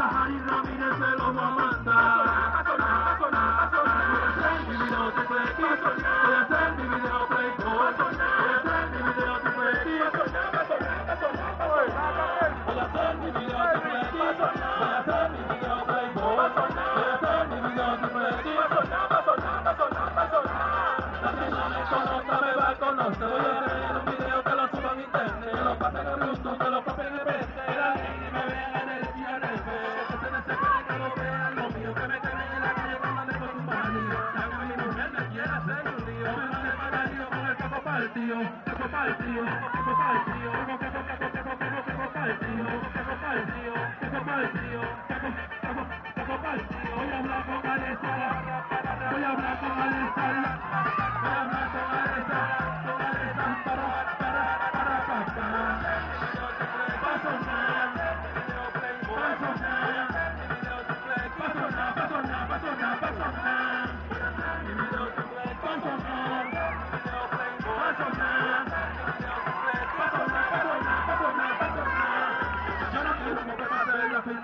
Jajaris Ramírez se lo va a mandar. Thank you.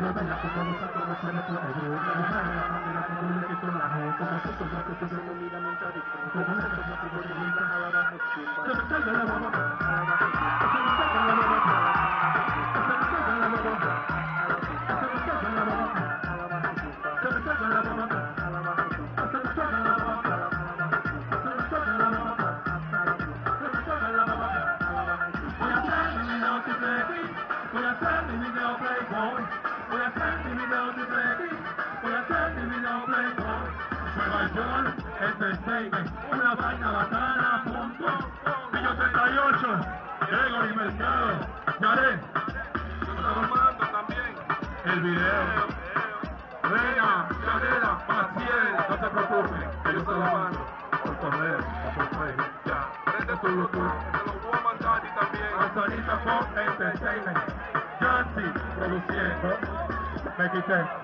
Well, I said, we go play ball. John este es una vaina bacana, punto. Millo 38, Gregory Mercado, lo mando también. El video. venga, Yarela, Maciel, no te preocupes, yo te lo mando. Por correo, por Facebook, ya. Prende tu Bluetooth. Te lo voy a mandar y también. Antonita Pop Entertainment. Yancy, produciendo. Me quité.